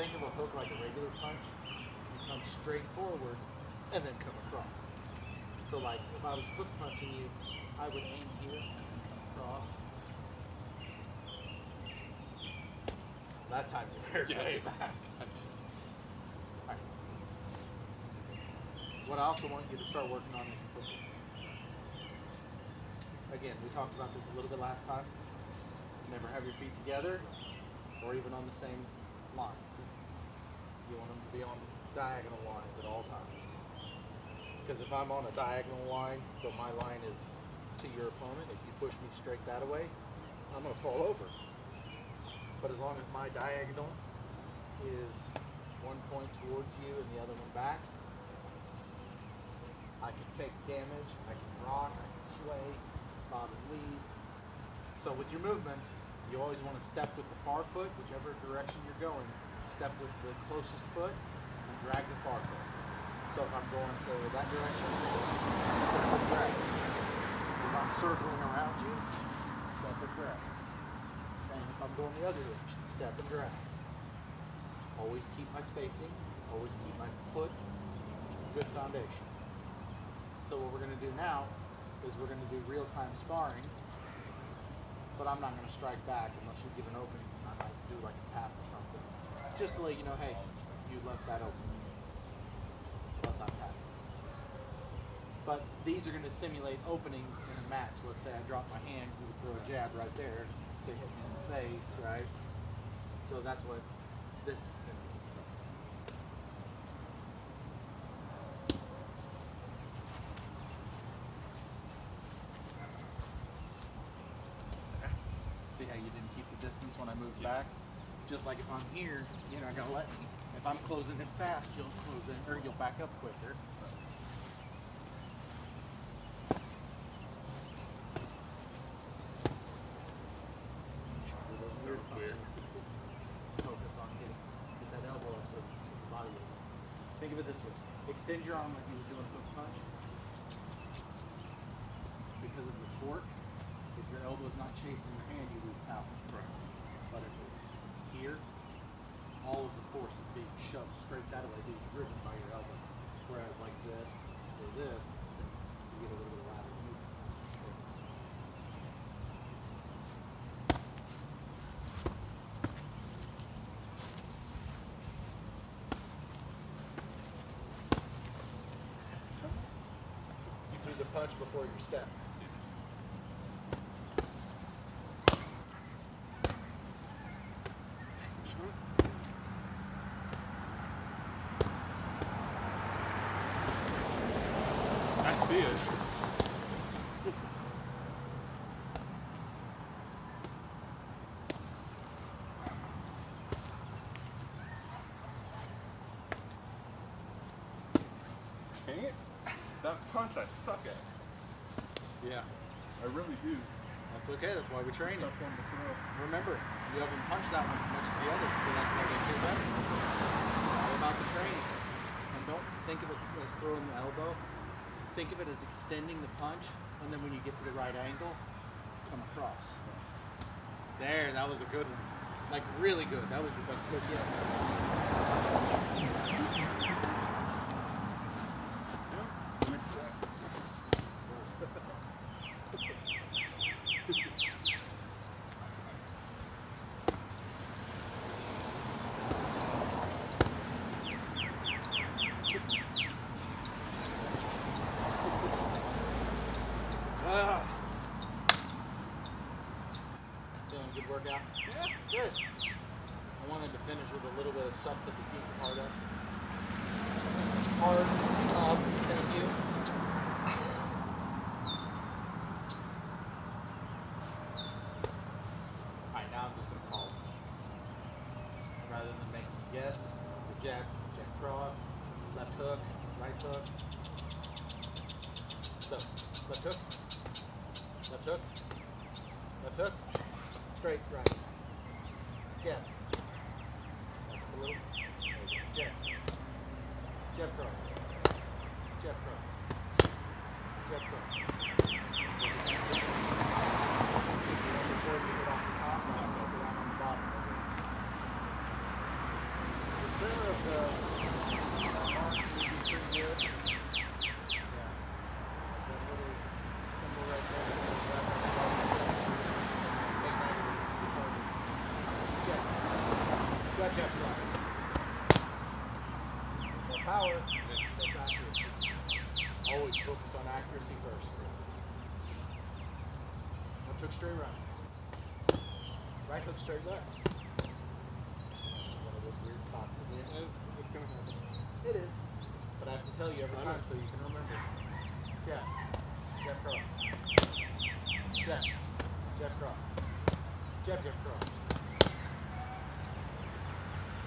think of a hook like a regular punch. You come straight forward and then come across. So like if I was foot punching you, I would aim here, cross. That time you heard Yeah. way back. Alright. What I also want you to start working on is your footwork. Again, we talked about this a little bit last time. Never have your feet together or even on the same line. You want them to be on diagonal lines at all times. Because if I'm on a diagonal line, but my line is to your opponent, if you push me straight that way, I'm going to fall over. But as long as my diagonal is one point towards you and the other one back, I can take damage, I can rock, I can sway, bob and weave. So with your movement, you always want to step with the far foot, whichever direction you're going. Step with the closest foot and drag the far foot. So if I'm going to that direction, step and drag. If I'm circling around you, step and drag. Same if I'm going the other direction, step and drag. Always keep my spacing, always keep my foot good foundation. So what we're going to do now is we're going to do real-time sparring but I'm not going to strike back unless you give an opening. I might do like a tap or something, just to let you know, hey, you left that open. Unless I'm tapping. But these are going to simulate openings in a match. Let's say I drop my hand, you would throw a jab right there to hit me in the face, right? So that's what this simulates. See how you didn't keep the distance when I moved back? Just like if I'm here, you're not gonna let me. If I'm closing it fast, you'll close it, or you'll back up quicker. Weird. Focus on get that elbow so your body will. Think of it this way. Extend your arm like you was doing a hook punch. Because of the torque, if your elbow is not chasing your hand, you lose power. Right. But if it's here, all of the force is being shoved straight that way, being driven by your elbow. Whereas like this or this, you get a little bit of lateral movement. You do the punch before your step. Dang it. That punch I suck at. Yeah. I really do. That's okay. That's why we train it. Tough one to throw. Remember, you haven't punched that one as much as the others, so that's why they feel better. It's all about the training. And don't think of it as throwing the elbow. Think of it as extending the punch, and then when you get to the right angle, come across. There, that was a good one. Like really good. That was your best hook yet. Yeah. Mix that. Ah. Doing a good workout? Yeah. Good. I wanted to finish with a little bit of to keep your heart up. Heart up. Thank you. Alright, now I'm just going to call it. Rather than making you guess, it's a jack, jack cross, left hook, right hook. So, left hook, left hook, left hook, straight, right. Jab. Back up a little. Jab. Jab cross. Jab cross. Jab cross. Before you get off the top, now flip it out on the bottom. Jab, jab, cross. More power. That's, that's accuracy. Always focus on accuracy first. One took straight right. Right hook straight left. One of those weird boxes. It- It's gonna happen. It is. But I have to tell you every time so you can remember. Jab. Jab cross. Jab. Jab cross. Jab, jab cross.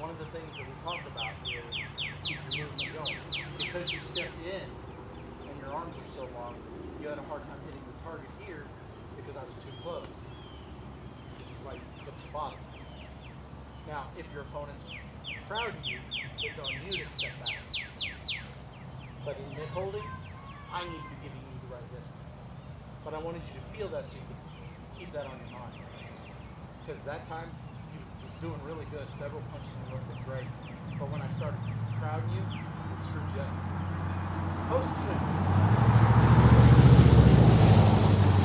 One of the things that we talked about is keep your movement going. Because you stepped in and your arms are so long, you had a hard time hitting the target here because I was too close. Like the bottom. Now, if your opponent's crowding you, it's on you to step back. But in mitt holding, I need to be giving you the right distance. But I wanted you to feel that so you could keep that on your mind. Because that time, doing really good. Several punches in a row were great. But when I started crowding you, it screwed you up. It's supposed to.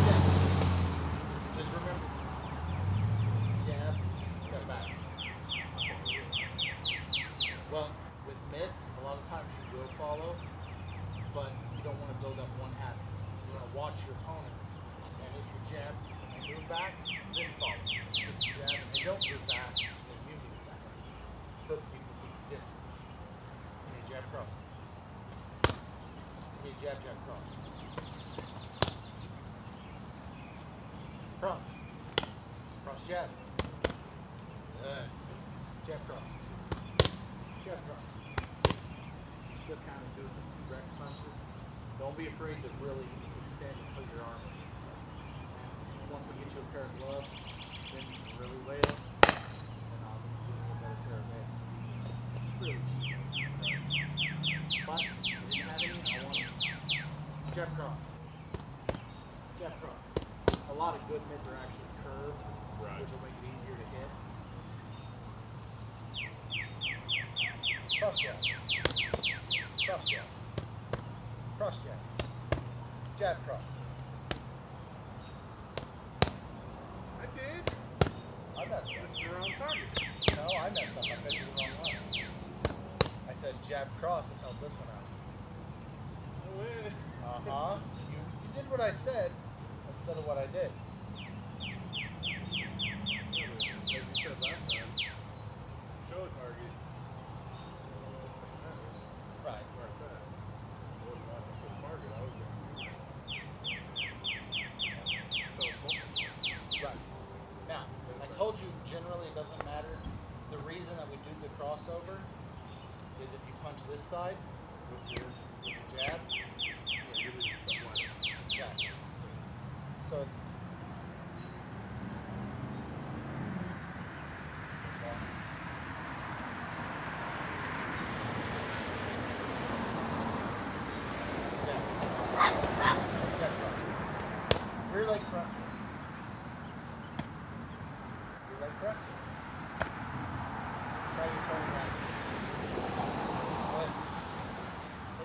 Yeah. Just remember. Jab, step back. Well, with mitts, a lot of times you will follow, but you don't want to build up one habit. You want to watch your opponent, and if you jab and move back, then follow. If you jab and they don't move back, then you move back, so that you can keep distance. Give me a jab cross. Give me a jab jab cross. Cross. Cross jab. Good. Jab cross. Jab cross. Still kind of doing this Rex punches. Don't be afraid to really extend and put your arm in. Once we get you a pair of gloves, then really lay it, and I'll give you a better pair of hands. Really cheap. Them. Cross. Jab cross. A lot of good mitts are actually curved, which will make it easier to hit. Cross jab. Cross jab. Jab cross. I did. I messed up. It's the wrong target. I messed. I bet you the wrong one. I said jab cross and held this one out. Uh huh. You, you did what I said instead of what I did. Like you said last time, show a target. Right. Where it's at. I wasn't watching for the target. I was looking so Right. Now, I told you generally it doesn't matter. The reason that we do the crossover is if you punch this side with your, with your jab, yeah, you did something like that. exactly. So it's. Rear leg front. It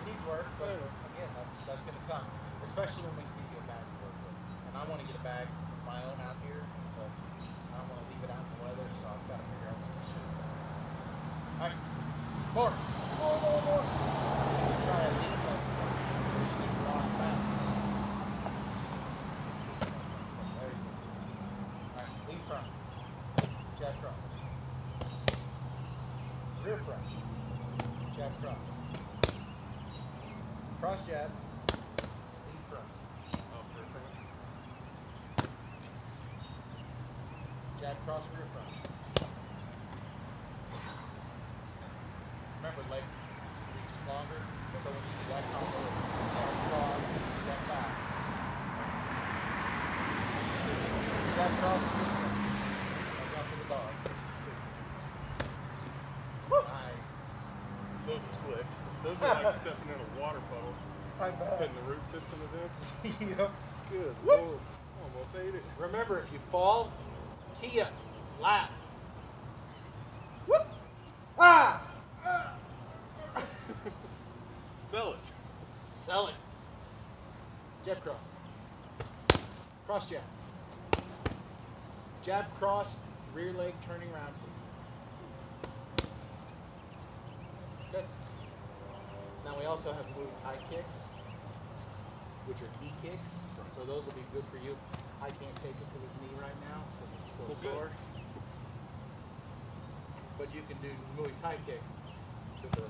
needs work, but again, that's that's gonna come. Especially when we can get you a bag to work with. And I wanna get a bag of my own out here, but I don't wanna leave it out in the weather, so I've gotta figure out what to do. More. More, more, more lead leg. You need to rock back. There you go. Alright, lead front. Jab cross. Rear front. Jab cross. Cross jab. Lead front. Oh, perfect. Jab cross rear front. Remember, leg reaches longer, so when you do that combo, it's jab cross, step back. Jab cross, rear front. Watch out for the dog. Nice. Those are slick. Those are like stepping in a water puddle. I bet. Putting the root system in. yep. Good Whoop. lord. Almost ate it. Remember, if you fall, up, lap. Whoop! Ah! Sell it. Sell it. Jab cross. Cross jab. Jab cross, rear leg turning around. Good. Now we also have Muay Thai kicks, which are knee kicks. So those will be good for you. I can't take it to his knee right now still Well, good. But you can do Muay Thai kicks to the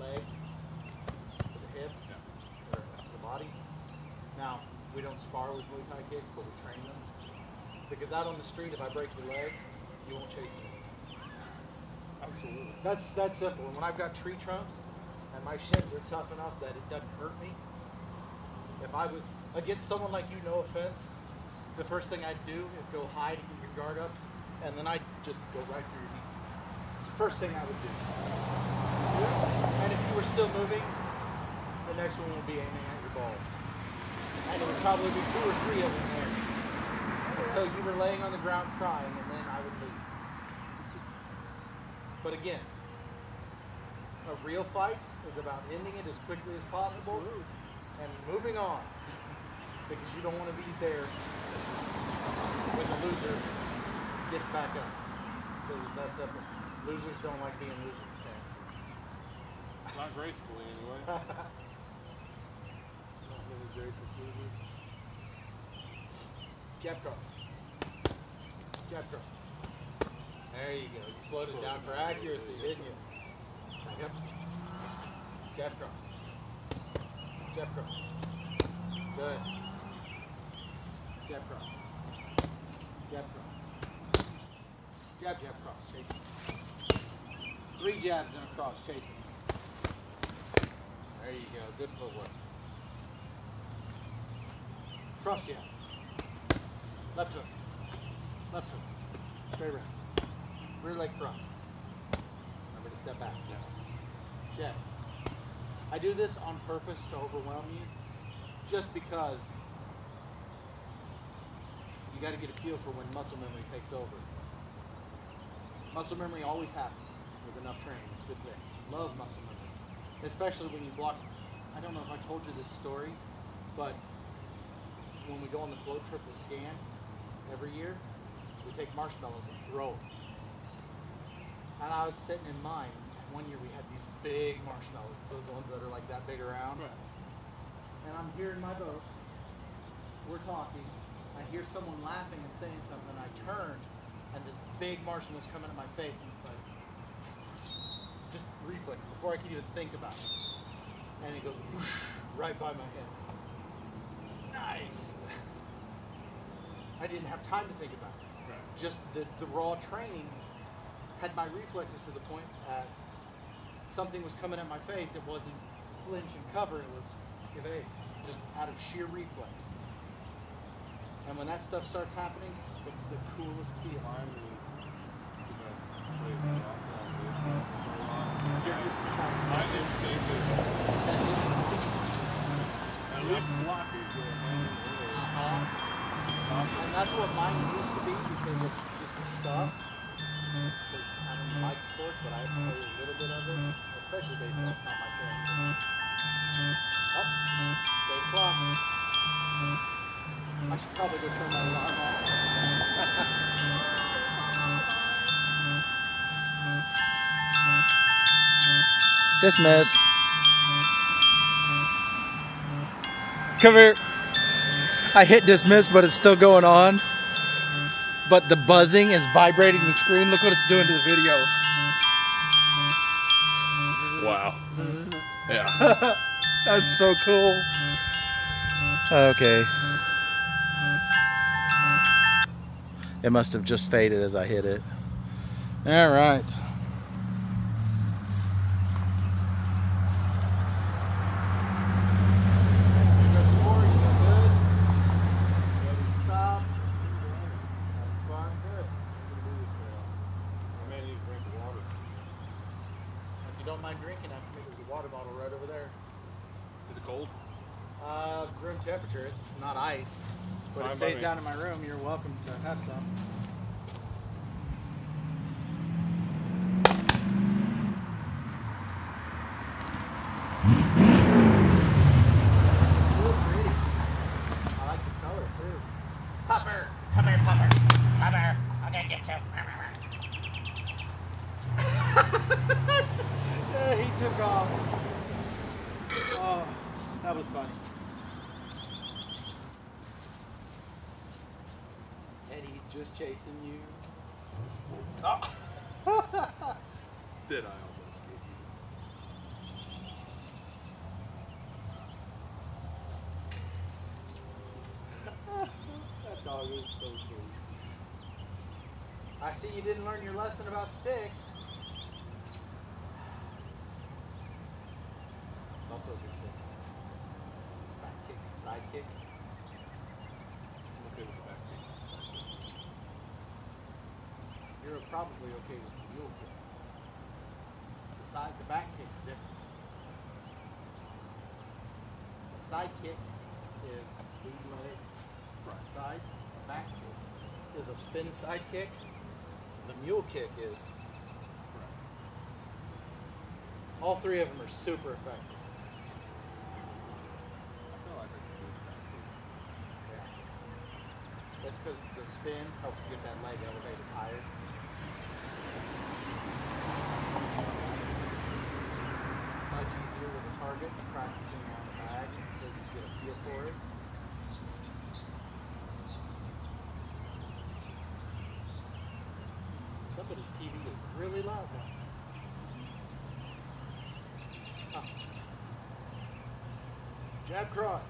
leg, to the hips, or to the body. Now, we don't spar with Muay Thai kicks, but we train them. Because out on the street, if I break your leg, you won't chase me. Absolutely. That's that's simple. And when I've got tree trunks and my shins are tough enough that it doesn't hurt me, if I was against someone like you, no offense, the first thing I'd do is go high to get your guard up, and then I'd just go right through your knee. It's the first thing I would do. And if you were still moving, the next one would be aiming at your balls. And it would probably be two or three of them there. Until you were laying on the ground crying, and then I would leave. But again, a real fight is about ending it as quickly as possible and moving on. Because you don't want to be there when the loser gets back up. Because that's simple. Losers don't like being losers. Okay? Not gracefully, anyway. Not many gracious losers. Jab cross. Jab cross. There you go. You slowed it down for down a little accuracy, didn't you? Back up. Jab cross. Jab cross. Good. Jab cross. Jab cross. Jab, jab, cross. Chasing. Three jabs and a cross. Chasing. There you go. Good footwork. Cross jab. Left hook. Left hook. Straight around. Rear leg front. Remember to step back. Jab. Jab. I do this on purpose to overwhelm you, just because got to get a feel for when muscle memory takes over. Muscle memory always happens with enough training. It's a good thing. Love muscle memory, especially when you block. I don't know if I told you this story, but when we go on the float trip with Scan every year, we take marshmallows and throw them. And I was sitting in mine. and One year we had these big marshmallows, those ones that are like that big around. Right. And I'm here in my boat. We're talking. I hear someone laughing and saying something. I turn, and this big martian was coming at my face, and it's like just reflex before I can even think about it. And it goes whoosh, right by my head. Nice. I didn't have time to think about it. Right. Just the, the raw training had my reflexes to the point that something was coming at my face. It wasn't flinch and cover. It was evade, just out of sheer reflex. And when that stuff starts happening, it's the coolest feeling. Mine was because I played softball for so long. You're used to trying to My instinct is at least block it to a hand. And that's what mine used to be because of just the stuff. Because I don't like sports, but I play a little bit of it, especially baseball. It's not my thing. Oh, Up, it's eight o'clock. I should probably go turn my alarm off. Dismiss. Come here. I hit dismiss, but it's still going on. But the buzzing is vibrating the screen. Look what it's doing to the video. Wow. Yeah. That's so cool. Okay. It must have just faded as I hit it. All right. You go score, you go good. Ready to stop. Having fun, good. I may need to drink water. If you don't mind drinking after me, there's a water bottle right over there. Is it cold? Uh, room temperature. It's not ice, but Fine it stays down in my room. You're welcome to have some. Ooh, pretty. I like the color too. Pupper, come here, Pupper. Pupper, I'm gonna get you. Yeah, he took off. Oh, that was funny. Eddie's just chasing you. Did I almost get you? Dog so sweet. I see you didn't learn your lesson about sticks. It's also a good kick. Back kick, side kick. I'm okay with the back kick. You're probably okay with the mule kick. The side, the back kick's different. The side kick is lead leg front side. Back kick is a spin side kick. The mule kick is. All three of them are super effective. I feel like I can do the back kick. Yeah. That's because the spin helps you get that leg elevated higher. Much easier with a target than practicing on the bag until you get a feel for it. Somebody's TV is really loud now. Huh. Jab cross.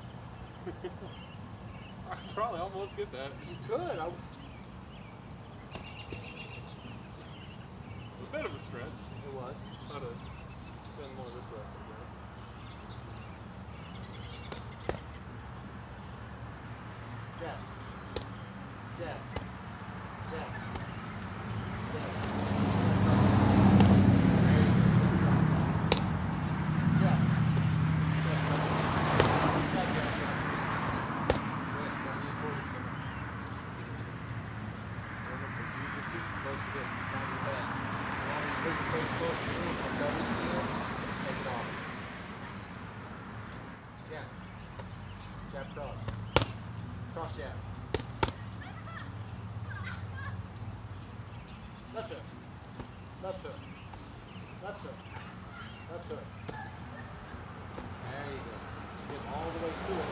I could probably almost get that. You could. I, A bit of a stretch. it was. I'd have been more this way. I think, Jab. Jab. Jab. Jab. Jab. Jab, jab, jab. Good. Don't lean forward too much. Remember, use your feet close to this, not your head. You want to Take it off. Jab. Jab cross. Cross jab. Left hook. Left hook. Left hook. Left hook. There you go. Get all the way to it.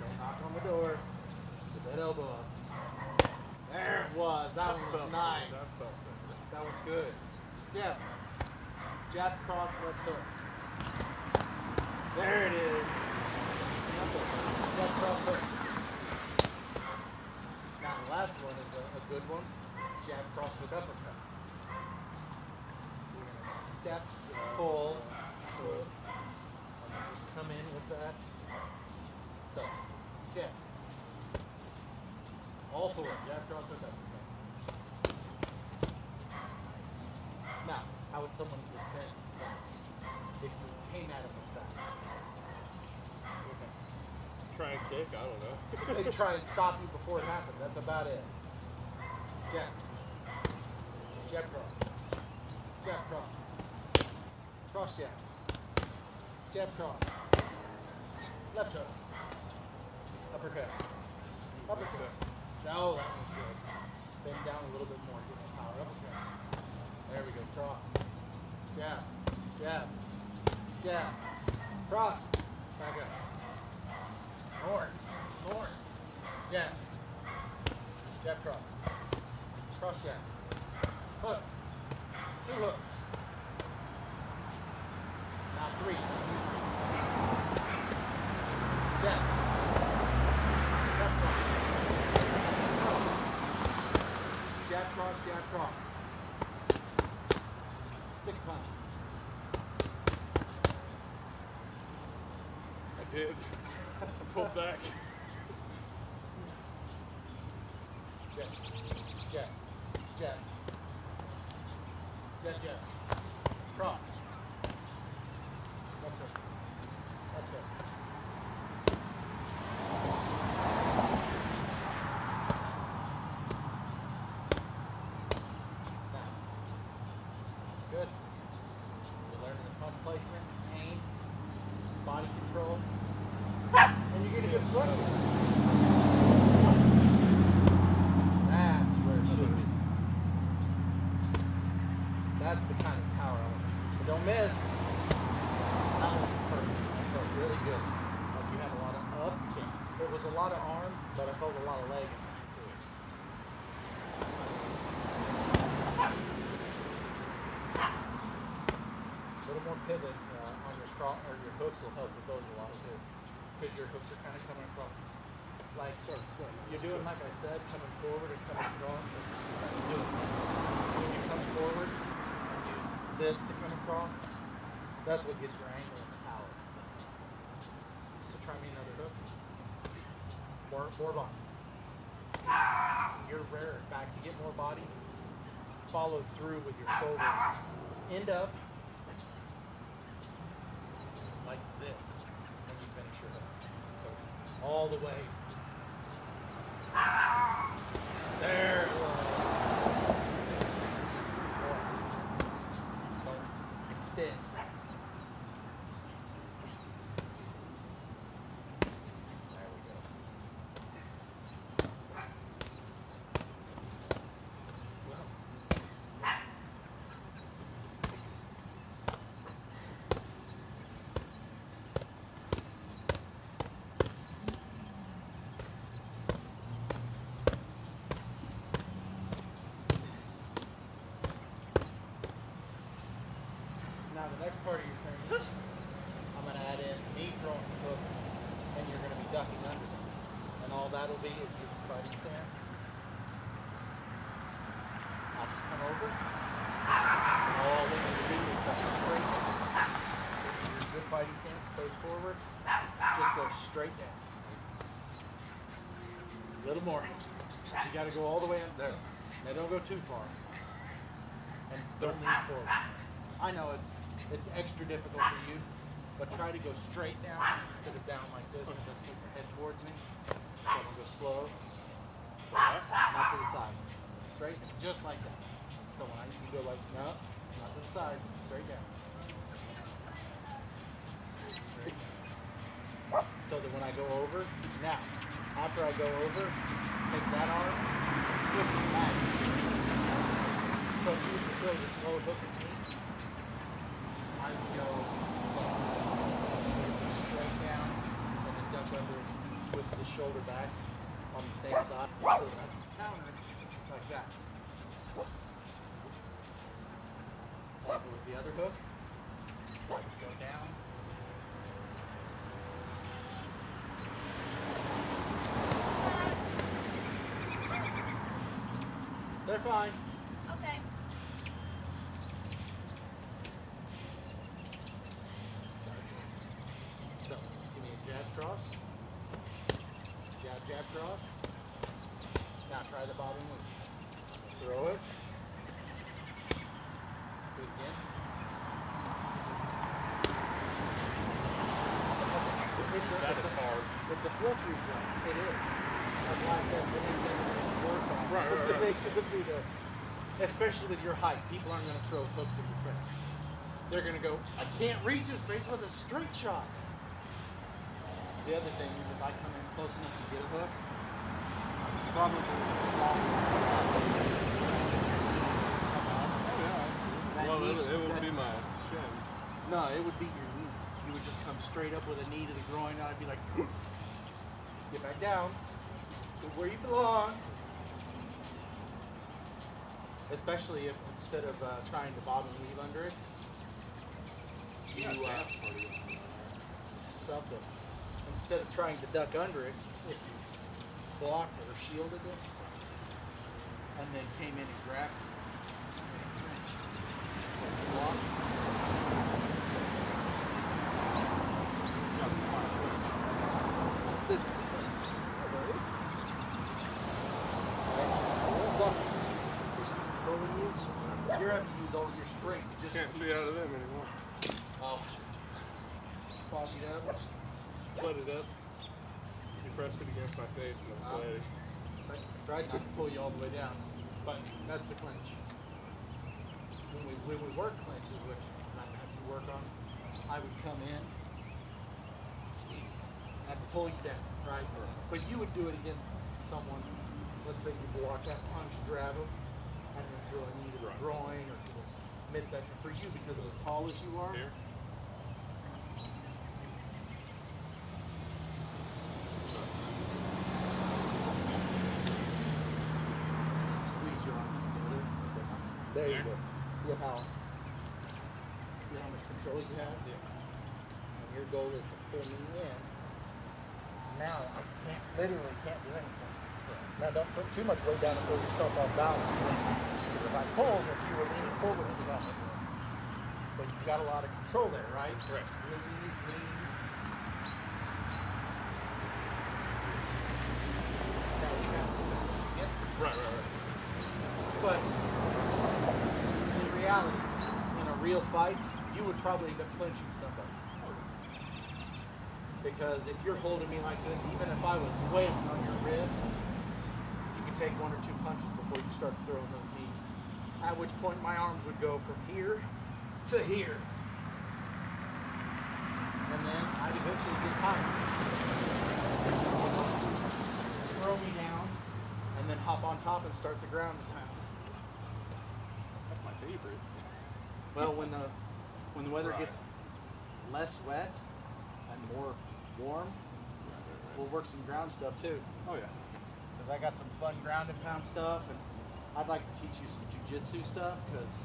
Don't knock on the door. Get that elbow up. There it was. That one was nice. That felt good. That was good. Jab. Jab cross left hook. There it is. Jab cross hook. Now the last one is a, a good one. Jab cross hook uppercut. Step, pull, pull. Just come in with that. So, jab. All four. Jab cross hook uppercut. Nice. Now, how would someone prevent that if you came at him with that? Try and kick. I don't know. They try and stop you before it happened. That's about it. Jab. Jab cross. Jab cross. Cross jab. Jab cross. Left hook. Uppercut. Uppercut. No, oh, that was good. Bend down a little bit more. Get that power uppercut. There we go. Cross. Jab. Jab. Jab. Cross. Back up. More. More. Jab. Jab cross. Cross jab. Hook. Two hooks. Now three. Jab. Jab cross. Jab cross, jab cross. I did. I pulled back. Jack. Jack. Jack. Jack, Jack. Don't miss. That was perfect. That felt really good. Like you had a lot of up. It was a lot of arm, but I felt a lot of leg in there too. A little more pivot uh, on your cro- or your hooks will help with those a lot too, because your hooks are kind of coming across. Like of, you're doing like I said, coming forward and coming across. When you come forward this to come across, that's what gets your angle and the power. So try me another hook. More, more body. You're rare. Back to get more body. Follow through with your shoulder. End up like this when you finish your hook. All the way. There it was. More. Don't extend. There we go. Well, Now the next part of your training, I'm going to add in knee throwing hooks, and you're going to be ducking under them. And all that'll be is your fighting stance. I'll just come over. And all we need to do is duck straight down. So your good fighting stance, goes forward, just go straight down. A little more. You got to go all the way up there. Now don't go too far. And don't lean forward. I know it's it's extra difficult for you, but try to go straight down instead of down like this put your head towards me. So I'm gonna go slow, not to the side, straight, just like that. So when I you go like no, not to the side, straight down. Straight down. So that when I go over, now after I go over, take that arm, twist it back. So you to throw the slow hook and then duck under and twist the shoulder back on the same side so that I can counter like that. Like it was the other hook. Go down. They're fine. Okay. Sorry. So, give me a jab cross. Jab, jab cross. Now try the bottom loop. Throw it. Do it again. It's a, That it's is a, hard. it's a flex reflex. It is. That's why I said it is work on. Right, right, right. it be the- especially with your height, people aren't going to throw hooks at your face. They're going to go, I can't reach his face with a straight shot. The other thing is if I come in close enough to get a hook, probably Oh, That yeah. Well, it, it would be my shin. No, it would be your knee. You would just come straight up with a knee to the groin, and I'd be like, get back down, to where you belong. Especially if instead of uh, trying to bob and weave under it, you Yeah, uh, dance party going on there. this is something instead of trying to duck under it, if you blocked or shielded it, and then came in and grabbed it, This is You're having to use all your strength. You Just Can't see out of them anymore. Oh. Foggy up. Sweat it up. You press it against my face and I'm Ah. sweaty. I tried not to pull you all the way down, but that's the clinch. When we, when we work clinches, which I'm have to work on, I would come in, I'd pull you down, right? But you would do it against someone, let's say you block that punch, grab him, and then throw a knee to the groin or to the midsection. For you, because of as tall as you are, Here. squeeze your arms together. There you go. Feel how, feel you have. And your goal is to pull me in. Now I can't, literally can't do anything. Now don't put too much weight down and throw yourself off balance. Because if I pulled, if you were leaning forward, you got But you've got a lot of control there, right? Right. Knees, knees. Now you have to against the Right, right, right. but in reality, in a real fight, you would probably end up clinching somebody. Because if you're holding me like this, even if I was weighing on your ribs, you could take one or two punches before you start throwing those knees. At which point my arms would go from here to here. And then I'd eventually get tired. Throw me down, and then hop on top and start the ground pound. That's my favorite. Well, when the when the weather Right. gets less wet and more warm, we'll work some ground stuff too. Oh yeah. Because I got some fun ground and pound stuff, and I'd like to teach you some jujitsu stuff. Because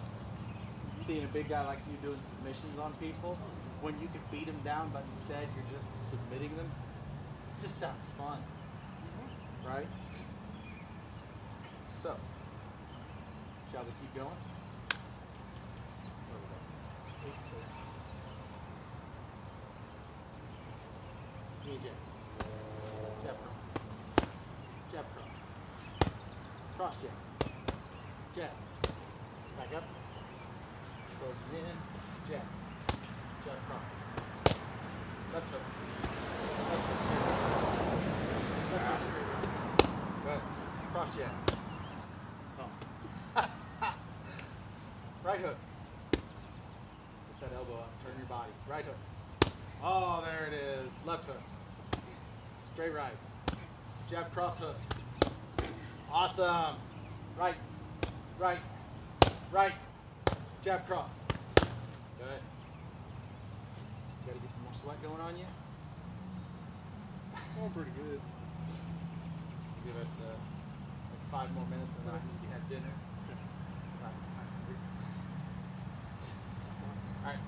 seeing a big guy like you doing submissions on people, when you could beat them down, but instead you're just submitting them, just sounds fun, mm-hmm. right? So, shall we keep going? Knee jab. Cross. Jab cross. Cross jab. Jab. Back up. Close it in. Jab. Jab cross. Left hook. Left hook. Left hook. Good. Cross jab. Oh. Right hook. Put that elbow up. Turn your body. Right hook. Oh, there it is. Left hook. Straight right. Jab cross hook. Awesome. Right. Right. Right. Jab cross. Good. Got to get some more sweat going on you. Oh, pretty good. Give it uh, like five more minutes and then I need to have dinner. I'm I'm hungry. All right.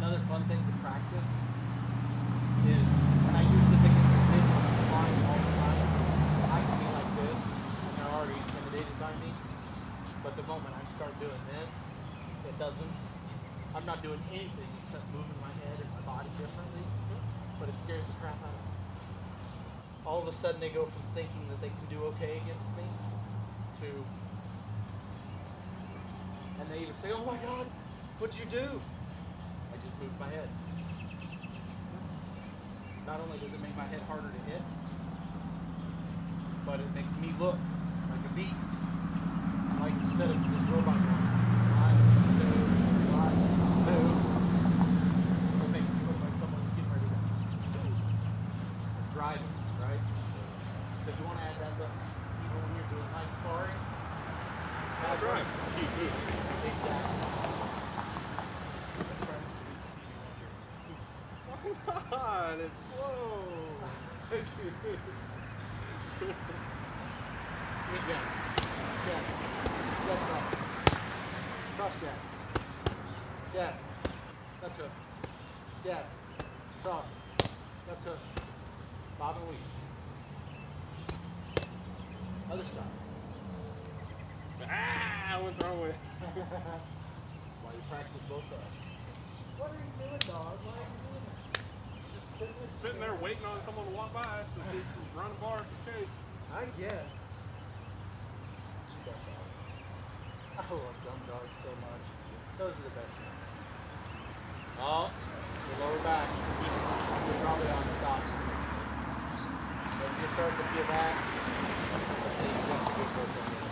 Another fun thing to practice is, and I use this against the kids when I'm flying all the time. I can be like this, and they're already intimidated by me. But the moment I start doing this, it doesn't. I'm not doing anything except moving my head and my body differently, but it scares the crap out of them. All of a sudden, they go from thinking that they can do okay against me to, and they even say, "Oh my God, what'd you do?" Moved my head. Not only does it make my head harder to hit, but it makes me look like a beast. Like instead of this robot going, one, two, one, two, it makes me look like someone who's getting ready to or driving, right? So if you want to add that look, even when you're doing light sparring, That's right. Keep moving. Exactly. Come on, it's slow. Good jab. Jab. Jab cross. Cross jab. Jab. Left hook. Jab. Cross. Left hook. Bob and weave. Other side. Ah, I went the wrong way. That's why you practice both sides. What are you doing, dog? sitting there waiting on someone to walk by so she can run a bar to chase. I guess. Dogs. I love dumb dogs so much. Those are the best things. Oh, the lower back. You're probably on the side. If you start to feel that, let's see if you